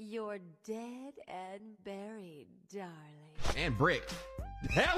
You're dead and buried, darling. And Brick. Hell